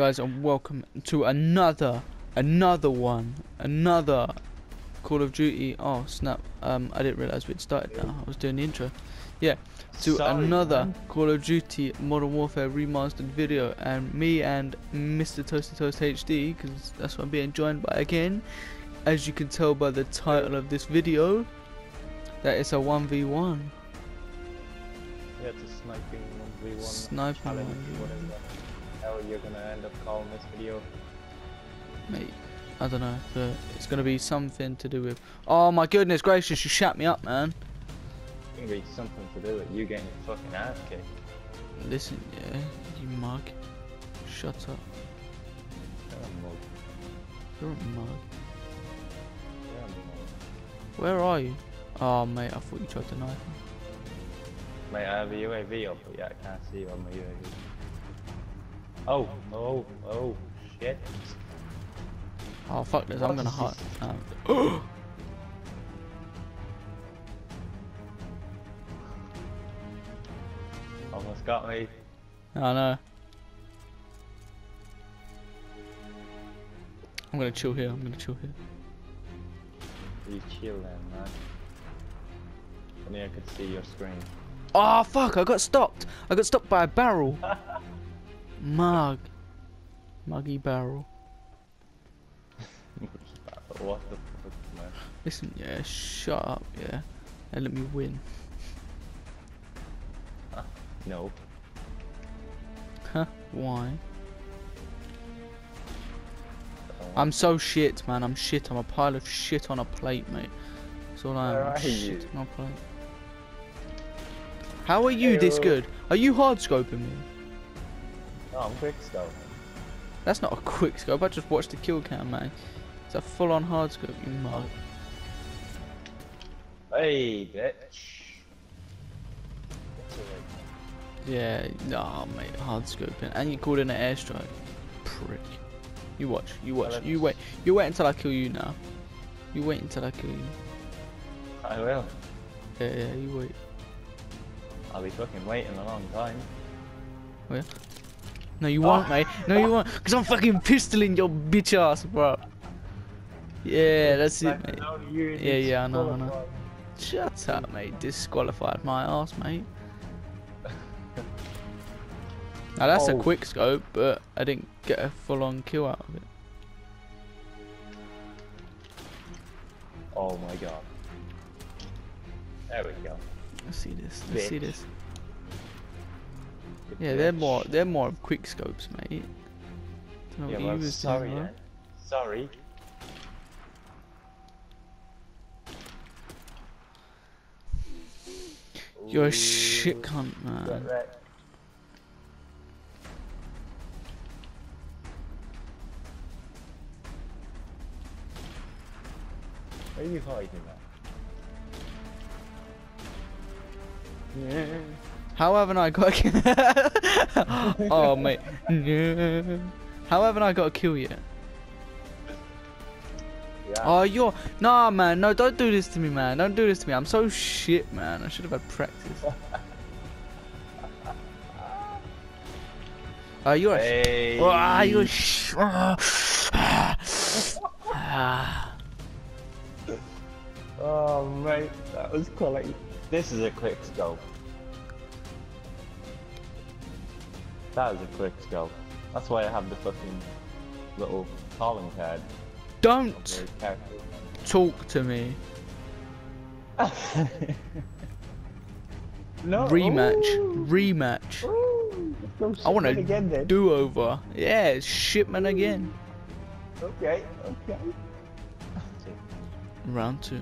guys, and welcome to another, another one, another Call of Duty. Oh snap! Um, I didn't realize we'd started now. I was doing the intro. Yeah, to Sorry, another man. Call of Duty Modern Warfare remastered video, and me and Mr. Toasty Toast HD, because that's what I'm being joined by again. As you can tell by the title of this video, that it's a 1v1. Yeah, it's a sniping 1v1 Sniping challenge, 1v1. Hell you're gonna end up calling this video. Mate, I don't know, but it's gonna be something to do with. Oh my goodness gracious, you shut me up, man. It's gonna be something to do with you getting your fucking ass kicked. Listen, yeah, you mug. Shut up. You're a mug. You're a mug. You're a mug. Where are you? Oh, mate, I thought you tried to knife me. Mate, I have a UAV up, but yeah, I can't see you on my UAV. Oh, oh, oh, shit. Oh, fuck this, I'm gonna this? Um, Almost got me. I know. I'm gonna chill here, I'm gonna chill here. You chill then, man. Only I could see your screen. Oh, fuck, I got stopped. I got stopped by a barrel. Mug. Muggy barrel. what the fuck, man? Listen, yeah, shut up, yeah. And let me win. No. Huh? Why? don't I'm so shit, man. I'm shit. I'm a pile of shit on a plate, mate. That's all I am. Where shit you? on a plate. How are you this good? Are you hard scoping me? No, I'm quick scope. That's not a quick scope. I just watched the kill cam, man. It's a full on hard scope, you mug. Hey, bitch. Yeah, nah, mate. Hard scoping. And you called in an airstrike. Prick. You watch. You watch. Well, You wait. You wait until I kill you now. You wait until I kill you. I will. Yeah, yeah. You wait. I'll be fucking waiting a long time. Oh, No, you won't, ah. mate. No, you won't. Because I'm fucking pistoling your bitch ass, bro. Yeah, that's it, mate. Yeah, yeah, I know, I know. Shut up, mate. Disqualified my ass, mate. Now that's a Oh. quick scope, but I didn't get a full-on kill out of it. Oh my god. There we go. Let's see this. Let's see this. Yeah, they're more. They're more of quick scopes, mate. Don't know Yeah, well, was sorry doing. Sorry. You're a shit cunt, man. Where are you hiding at? Yeah. How haven't I got? A oh, mate. No. How haven't I got a kill yet? Yeah. Oh, you're nah, man. No, don't do this to me, man. Don't do this to me. I'm so shit, man. I should have had practice. Oh, you're a. Hey. Ah, you're a sh- Ah. Oh mate, that was quality. This is a quick scope. That is a quick scope. That's why I have the fucking little calling card. Don't talk to me. no. Rematch. Ooh. Rematch. Ooh. I want shipment to do over. Yeah, it's shipment again. Okay, okay. Round two.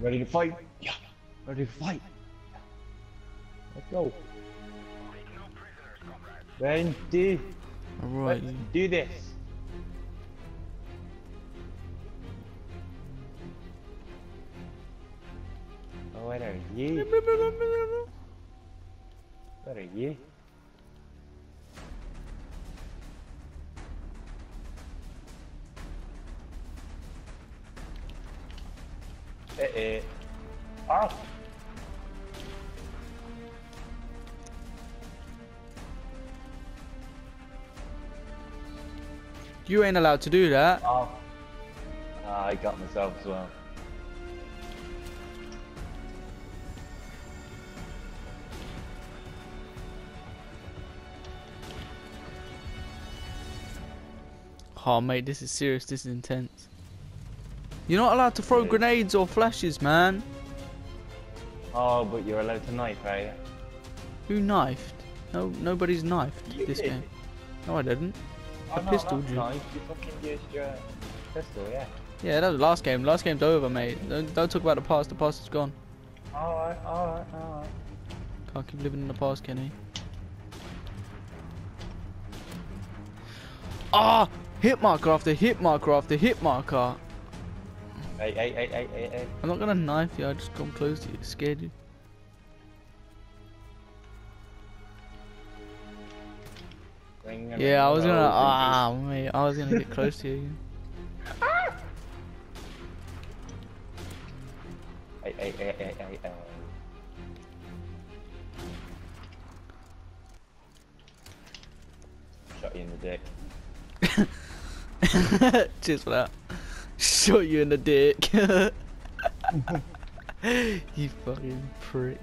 Ready to fight? Yeah. Ready to fight? Let's go. Ready to Alright. let's do this. Oh, what are you? What are you? Eh eh. Ah! You ain't allowed to do that. Oh. I got myself as well. Oh, mate, this is serious. This is intense. You're not allowed to throw Yeah. grenades or flashes, man. Oh, but you're allowed to knife, are you? Who knifed? No, nobody's knifed You this did. game. No, I didn't. Oh, no, pistoled that's you. Nice. You fucking used your pistol, yeah. Yeah, that was the last game. Last game's over, mate. Don't, don't talk about the past. The past is gone. Alright, alright, alright. Can't keep living in the past, Kenny. Ah! Hit marker after hit marker after hit marker. Hey, hey, hey, hey, hey, hey. I'm not gonna knife you. I just come close to you. Scared you. Yeah, I was gonna. Ah, mate. I was gonna get close to you. Hey, hey, hey, hey, hey, hey. Shot you in the dick. Cheers for that. Shot you in the dick. you fucking prick.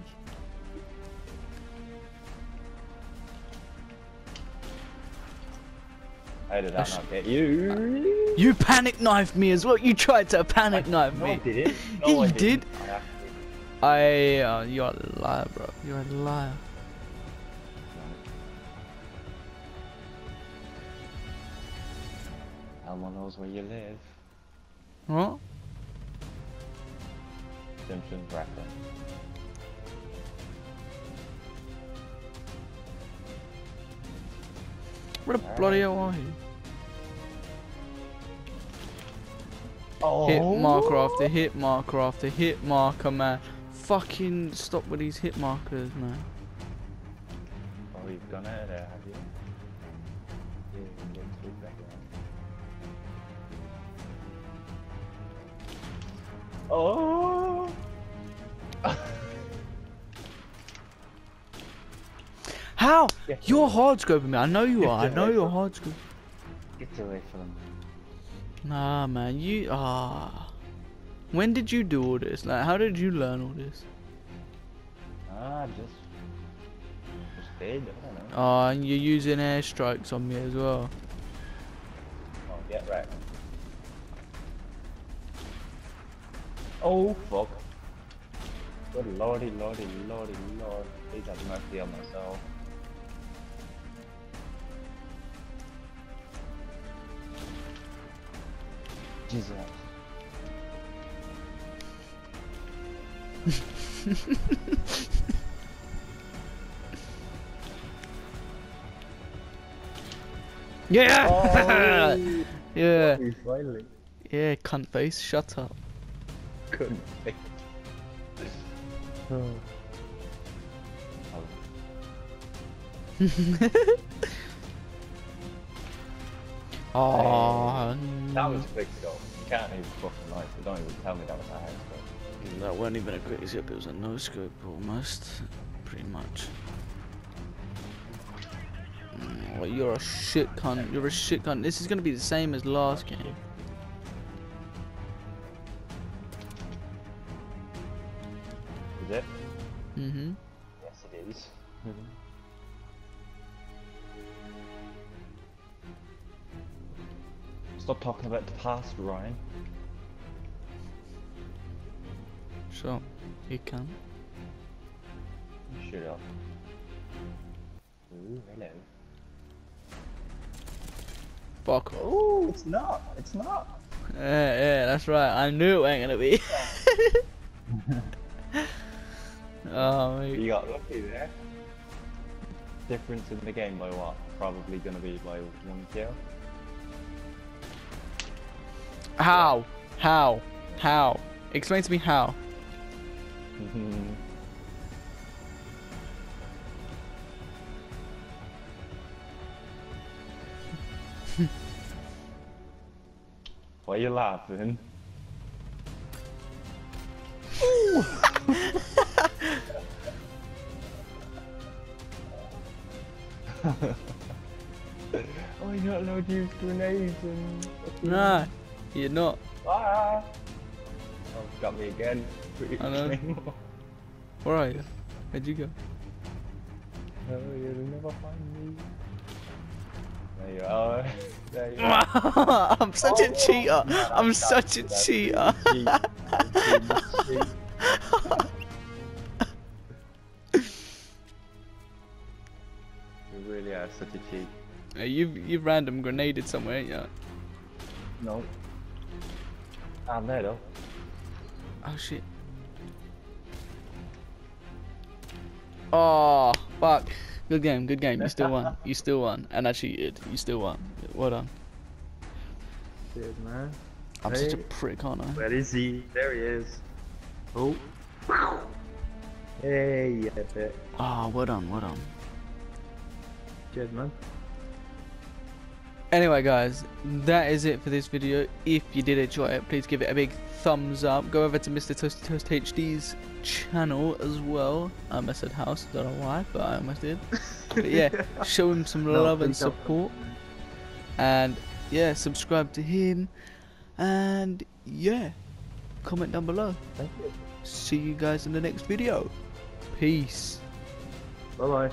How did that not get you? You panic knifed me as well. You tried to panic knife No, me. I. Yeah, No, I you didn't. did. I I. Uh, you're a liar, bro. You're a liar. Elmo knows where you live. What? Simpsons reference. Where the bloody hell are you? Oh. Hit marker after hit marker after hit marker, man. Fucking stop with these hit markers, man. Oh, you've gone out of there, have you? Yeah, you can get two back there. Oh. How? Get You're away. hard scoping me. I know you are. I know you're from- hard scoping. Get away from them. Nah, man. You ah. When did you do all this? Like, how did you learn all this? Ah, just. Just did, I don't know. Ah, and you're using airstrikes on me as well. Oh, yeah, right. Oh, fuck. Good lordy, lordy, lordy, lord. Please have mercy on myself. Jesus. Yeah. Oh, yeah. finally. Yeah. Cunt face. Shut up. Couldn't think. Oh. Oh. That was quick though. You can't even fucking lie. So don't even tell me that was a house. That wasn't even a quick zip. It was a no scope almost. Pretty much. Mm, well, you're a shit cunt. You're a shit cunt. This is gonna be the same as last game. Is it? Mm-hmm. Stop talking about the past, Ryan. So, you can. Shut up. Ooh, hello. Fuck off. Oh, it's not. It's not. Yeah, yeah, that's right. I knew it ain't gonna be. oh, mate. You got lucky there. Difference in the game by what? Probably gonna be by one kill. How? How? How? Explain to me how. Why are you laughing? Oh, you're not allowed to use grenades and. Nah, you're not. Ah! Oh, got me again. I know. Where are you? Where'd you go? No, you'll never find me. There you are. There you are. I'm such a Oh, cheater. no, I'm such a cheater. cheat. That's cheat. You really are such a cheat. Hey, you've you've random grenaded somewhere, ain't ya? No. I'm there though. Oh shit. Oh fuck. Good game, good game. You still won. You still won. And I cheated. You still won. Well done. Cheers, man. I'm such a prick, aren't I? Where is he? There he is. Oh. Hey, yeah, bit. Oh, well done, well done. Cheers, man. Anyway, guys, that is it for this video. If you did enjoy it, please give it a big thumbs up. Go over to Mr. Toasty Toast HD's channel as well. I almost said house, don't know why, but I almost did. But yeah, show him some No, love and don't. support. And yeah, subscribe to him. And yeah, comment down below. Thank you. See you guys in the next video. Peace. Bye bye.